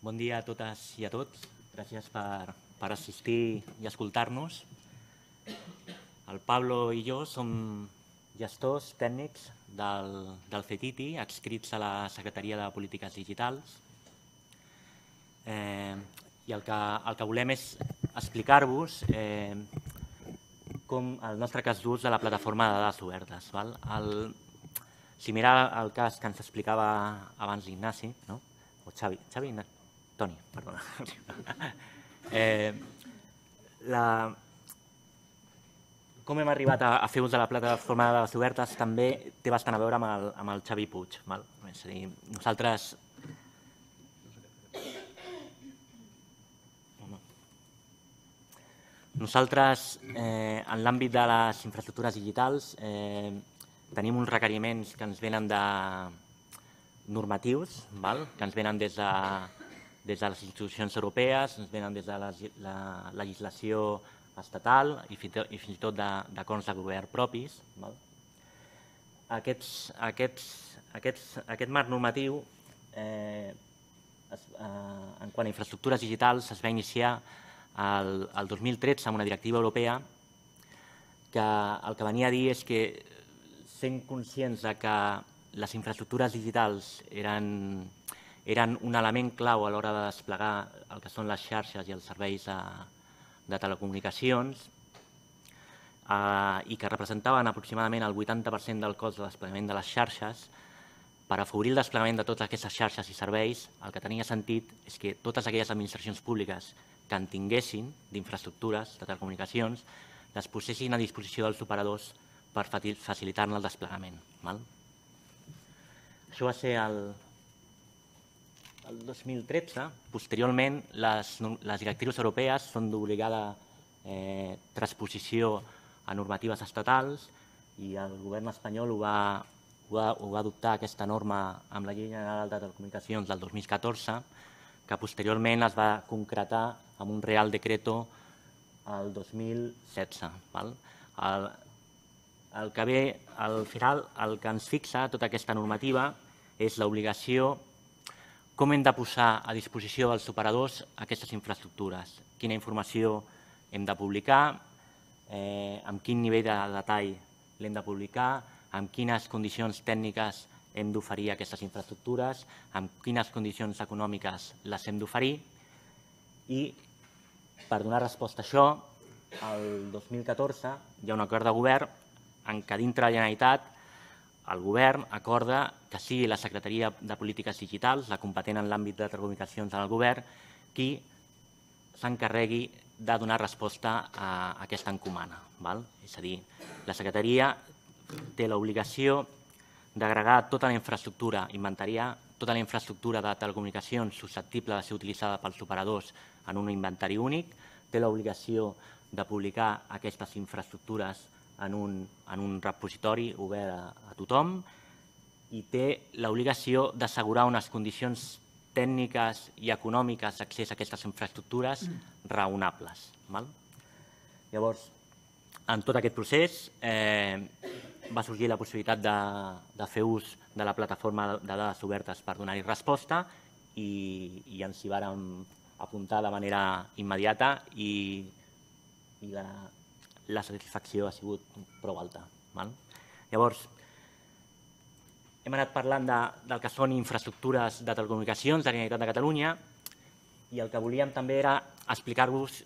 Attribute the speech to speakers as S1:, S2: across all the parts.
S1: Bon dia a totes i a tots. Gràcies per, per assistir i escoltar-nos. El Pablo i jo som gestors tècnics del, del CETITI, adscrits a la Secretaria de Polítiques Digitals. Eh, I el que, el que volem és explicar-vos eh, com el nostre cas d'ús de la plataforma de dades obertes. Val? El, si mira el cas que ens explicava abans l'Ignasi, no? o Xavi, Xavi, Toni, perdona. eh, la, com hem arribat a, a fer ús de la plataforma de dades obertes també té bastant a veure amb el, amb el Xavi Puig. Val? És a dir, nosaltres Nosaltres, eh, en l'àmbit de les infraestructures digitals, eh, tenim uns requeriments que ens venen de normatius, val? que ens venen des de, des de les institucions europees, ens venen des de la, la legislació estatal i, i fins i tot d'acords de, de govern propis. Val? Aquests, aquests, aquests, aquest marc normatiu, eh, es, eh, en quant a infraestructures digitals, es va iniciar el, el 2013 amb una directiva europea que el que venia a dir és que sent conscients de que les infraestructures digitals eren, eren un element clau a l'hora de desplegar el que són les xarxes i els serveis de, de telecomunicacions eh, i que representaven aproximadament el 80% del cost de desplegament de les xarxes, per afavorir el desplegament de totes aquestes xarxes i serveis, el que tenia sentit és que totes aquelles administracions públiques que en tinguessin d'infraestructures, de telecomunicacions, les posessin a disposició dels operadors per facilitar-ne el desplegament. Val? Això va ser el, el 2013. Posteriorment, les, les directrius europees són d'obligada eh, transposició a normatives estatals i el govern espanyol ho va, ho va, ho va adoptar aquesta norma amb la Llei General de Telecomunicacions del 2014 que posteriorment es va concretar amb un Real Decreto el 2016. Val? El, el que ve, al final, el que ens fixa tota aquesta normativa és l'obligació com hem de posar a disposició dels operadors aquestes infraestructures, quina informació hem de publicar, eh, amb quin nivell de detall l'hem de publicar, amb quines condicions tècniques hem d'oferir aquestes infraestructures, amb quines condicions econòmiques les hem d'oferir? I per donar resposta a això, el 2014 hi ha un acord de govern en què dintre de la Generalitat el govern acorda que sigui la Secretaria de Polítiques Digitals, la competent en l'àmbit de telecomunicacions del govern, qui s'encarregui de donar resposta a aquesta encomana. Val? És a dir, la Secretaria té l'obligació d'agregar tota la infraestructura, inventariar tota la infraestructura de telecomunicacions susceptible de ser utilitzada pels operadors en un inventari únic, té l'obligació de publicar aquestes infraestructures en un, en un repositori obert a, a tothom i té l'obligació d'assegurar unes condicions tècniques i econòmiques d'accés a aquestes infraestructures raonables. Val? Llavors, en tot aquest procés, eh, va sorgir la possibilitat de, de fer ús de la plataforma de dades obertes per donar-hi resposta i, i ens hi vàrem apuntar de manera immediata i, i la, la satisfacció ha sigut prou alta. Val? Llavors, hem anat parlant de, del que són infraestructures de telecomunicacions de la Generalitat de Catalunya i el que volíem també era explicar-vos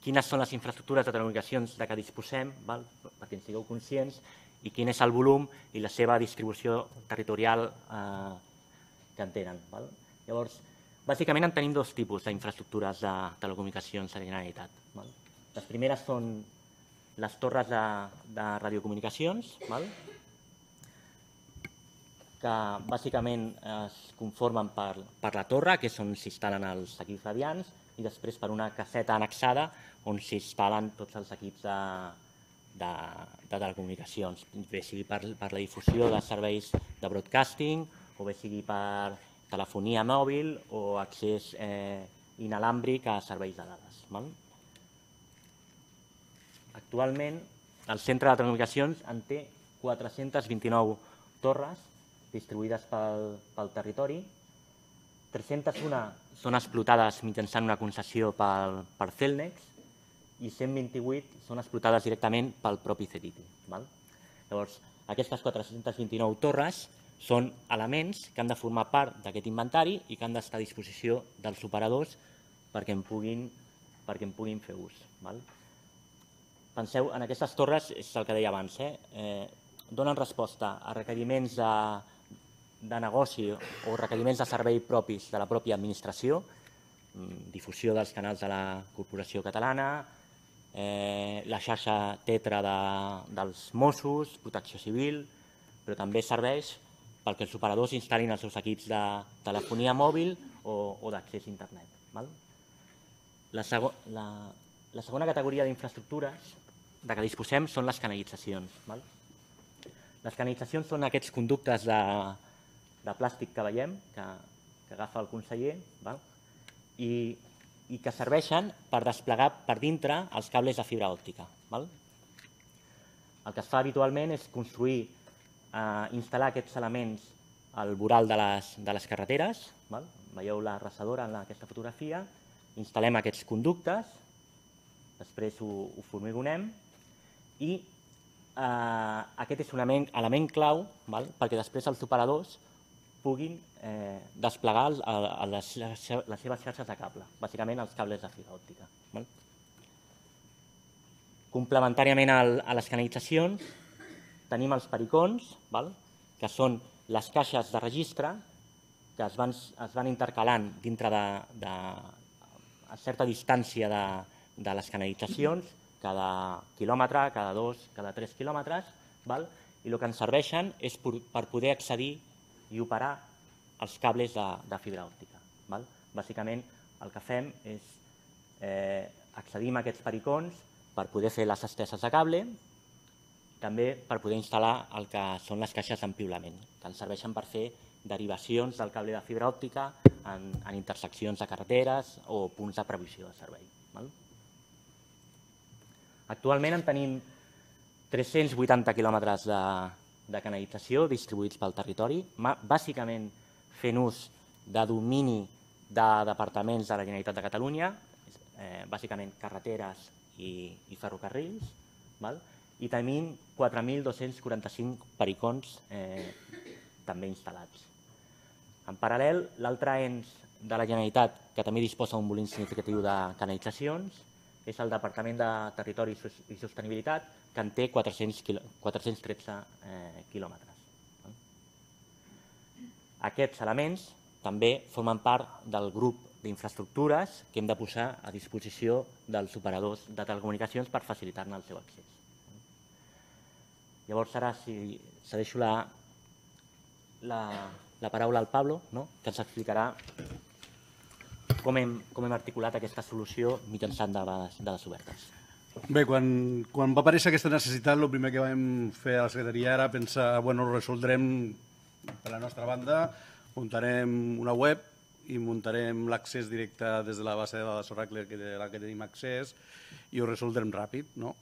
S1: quines són les infraestructures de telecomunicacions de què disposem, val? perquè en sigueu conscients, i quin és el volum i la seva distribució territorial eh, que en tenen. Val? Llavors, bàsicament en tenim dos tipus d'infraestructures de telecomunicacions a la Generalitat. Val? Les primeres són les torres de, de radiocomunicacions, val? que bàsicament es conformen per, per la torre, que és on s'instal·len els equips radiants, i després per una caseta annexada on s'instal·len tots els equips de, de, de telecomunicacions, bé sigui per, per la difusió de serveis de broadcasting o bé sigui per telefonia mòbil o accés eh, inalàmbric a serveis de dades. Val? Actualment, el Centre de Telecomunicacions en té 429 torres distribuïdes pel, pel territori 301 són explotades mitjançant una concessió pel, per Celnex i 128 són explotades directament pel propi CETITI. Val? Llavors, aquestes 429 torres són elements que han de formar part d'aquest inventari i que han d'estar a disposició dels operadors perquè en puguin, perquè en puguin fer ús. Val? Penseu, en aquestes torres, és el que deia abans, eh? Eh, donen resposta a requeriments de, de negoci o requeriments de servei propis de la pròpia administració, mm, difusió dels canals de la Corporació Catalana, eh, la xarxa tetra de, dels Mossos, protecció civil, però també serveix perquè els operadors instal·lin els seus equips de telefonia mòbil o, o d'accés a internet. Val? La, sego la, la segona categoria d'infraestructures de què disposem són les canalitzacions. Val? Les canalitzacions són aquests conductes de, de plàstic que veiem, que, que agafa el conseller, val? I, i que serveixen per desplegar per dintre els cables de fibra òptica. Val? El que es fa habitualment és construir, eh, instal·lar aquests elements al voral de les, de les carreteres. Val? Veieu la ressadora en aquesta fotografia. Instal·lem aquests conductes, després ho, ho formigonem i eh, aquest és un element, element clau val? perquè després els operadors puguin eh, desplegar el, el, les, les seves xarxes de cable, bàsicament els cables de fibra òptica. Val? Complementàriament al, a les canalitzacions, tenim els pericons, val? que són les caixes de registre que es van, es van intercalant dintre de, de, a certa distància de, de les canalitzacions, cada quilòmetre, cada dos, cada tres quilòmetres, val? i el que ens serveixen és per, per poder accedir i operar els cables de, de fibra òptica. Val? Bàsicament, el que fem és eh, accedim a aquests pericons per poder fer les esteses de cable, també per poder instal·lar el que són les caixes d'empiulament, que ens serveixen per fer derivacions del cable de fibra òptica en, en interseccions de carreteres o punts de previsió de servei. Val? Actualment en tenim 380 quilòmetres de, de canalització distribuïts pel territori, bàsicament fent ús de domini de departaments de la Generalitat de Catalunya, eh, bàsicament carreteres i, i ferrocarrils, val? i tenim 4.245 pericons eh, també instal·lats. En paral·lel, l'altre ens de la Generalitat, que també disposa d'un volum significatiu de canalitzacions, és el Departament de Territori i Sostenibilitat, que en té 400, 413 eh, quilòmetres. Aquests elements també formen part del grup d'infraestructures que hem de posar a disposició dels operadors de telecomunicacions per facilitar-ne el seu accés. Llavors, ara, si cedeixo la, la, la paraula al Pablo, no? que ens explicarà com hem, com hem articulat aquesta solució mitjançant dades, dades obertes.
S2: Bé, quan, quan va aparèixer aquesta necessitat, el primer que vam fer a la secretaria era pensar, bueno, resoldrem per la nostra banda, muntarem una web i muntarem l'accés directe des de la base de dades Oracle que de la que tenim accés i ho resoldrem ràpid, no?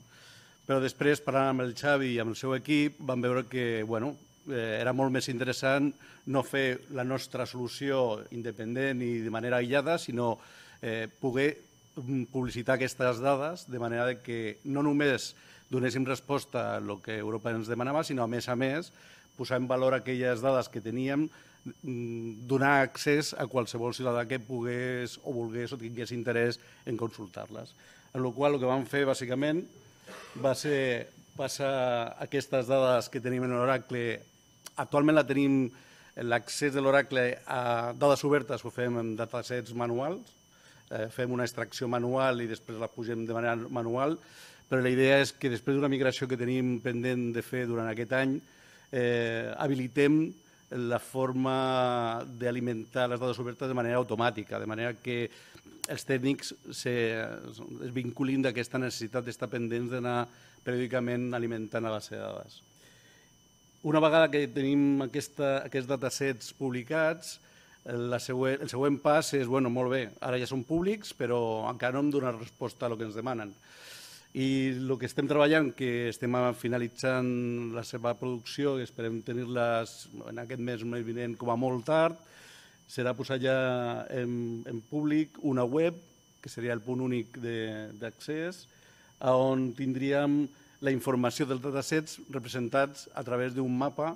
S2: Però després, parlant amb el Xavi i amb el seu equip, vam veure que, bueno, eh, era molt més interessant no fer la nostra solució independent i de manera aïllada, sinó eh, poder Mm, publicitar aquestes dades de manera que no només donéssim resposta a el que Europa ens demanava, sinó a més a més posar en valor aquelles dades que teníem, mm, donar accés a qualsevol ciutadà que pogués o volgués o tingués interès en consultar-les. En la qual el que vam fer bàsicament va ser passar aquestes dades que tenim en l'Oracle, actualment la tenim l'accés de l'Oracle a dades obertes ho fem en datasets manuals, eh, fem una extracció manual i després la pugem de manera manual, però la idea és que després d'una migració que tenim pendent de fer durant aquest any, eh, habilitem la forma d'alimentar les dades obertes de manera automàtica, de manera que els tècnics se, es vinculin d'aquesta necessitat d'estar pendents d'anar periòdicament alimentant a les dades. Una vegada que tenim aquesta, aquests datasets publicats, la següent, el següent pas és, bueno, molt bé, ara ja són públics, però encara no hem donat resposta a el que ens demanen. I el que estem treballant, que estem finalitzant la seva producció i esperem tenir-les en aquest mes més vinent com a molt tard, serà posar ja en, en públic una web, que seria el punt únic d'accés, on tindríem la informació dels datasets representats a través d'un mapa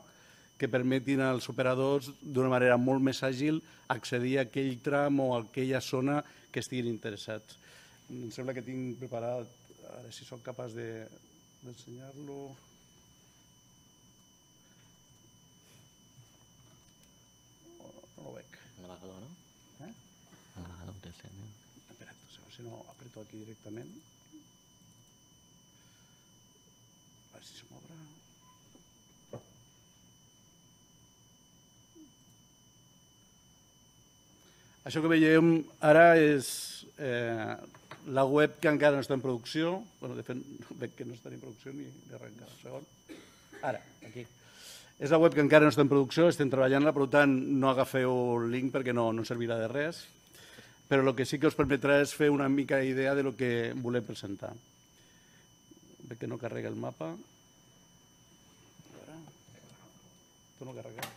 S2: que permetin als operadors d'una manera molt més àgil accedir a aquell tram o a aquella zona que estiguin interessats. Em sembla que tinc preparat, a veure si sóc capaç de- d'ensenyar-lo. No lo veig.
S1: Navegador, no?
S2: Eh?
S1: Navegador de escena.
S2: Espera't, a veure si no aprieto aquí directament. A veure si se m'obre. Això que veiem ara és eh, la web que encara no està en producció. bueno, de fet, veig que no està en producció ni, ni arrencar. Un segon. Ara, aquí. És la web que encara no està en producció, estem treballant-la, per tant, no agafeu el link perquè no, no servirà de res però el que sí que us permetrà és fer una mica idea de lo que volem presentar. Veig que no carrega el mapa. Tu no carrega?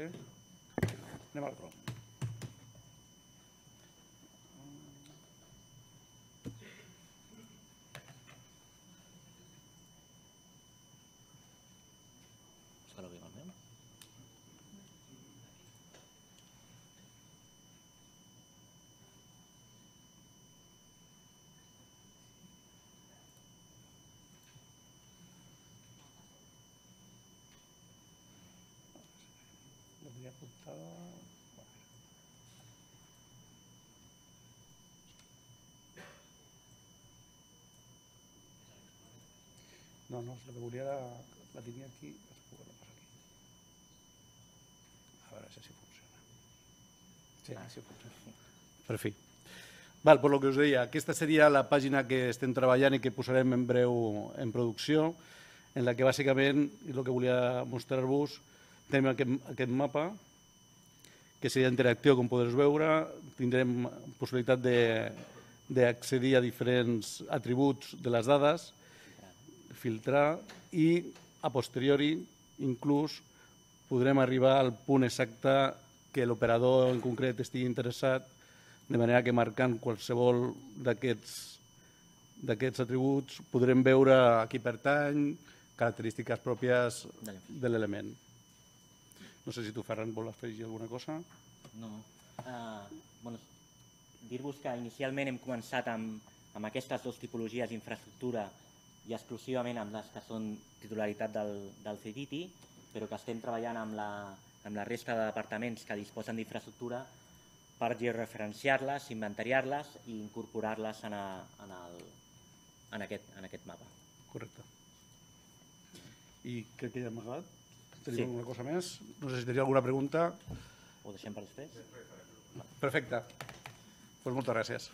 S2: Sí? Anem.
S1: Lo
S2: tenia apuntada. No, no, lo que volia era... La tenia aquí, posar aquí. A veure si funciona. Sí, sí funciona. Per fi. Val, per lo que us deia, aquesta seria la pàgina que estem treballant i que posarem en breu en producció, en la que bàsicament, i el que volia mostrar-vos, tenim aquest, aquest mapa, que seria interactiu, com podreu veure, tindrem possibilitat de- d'accedir a diferents atributs de les dades, filtrar i, a posteriori, inclús, podrem arribar al punt exacte que l'operador en concret estigui interessat, de manera que marcant qualsevol d'aquests atributs podrem veure a qui pertany, característiques pròpies de l'element. No sé si tu, Ferran, vols afegir alguna cosa?
S1: No. Uh, bueno, Dir-vos que inicialment hem començat amb, amb aquestes dues tipologies d'infraestructura i exclusivament amb les que són titularitat del, del CDITI, però que estem treballant amb la, amb la resta de departaments que disposen d'infraestructura per georreferenciar-les, inventariar-les i incorporar-les en, a, en, el, en, aquest, en aquest mapa.
S2: Correcte. I crec que ja hem acabat. Tenim
S1: Sí.
S2: alguna cosa més? No sé si teniu alguna pregunta.
S1: Ho deixem per després?
S2: Perfecte. Pues moltes gràcies.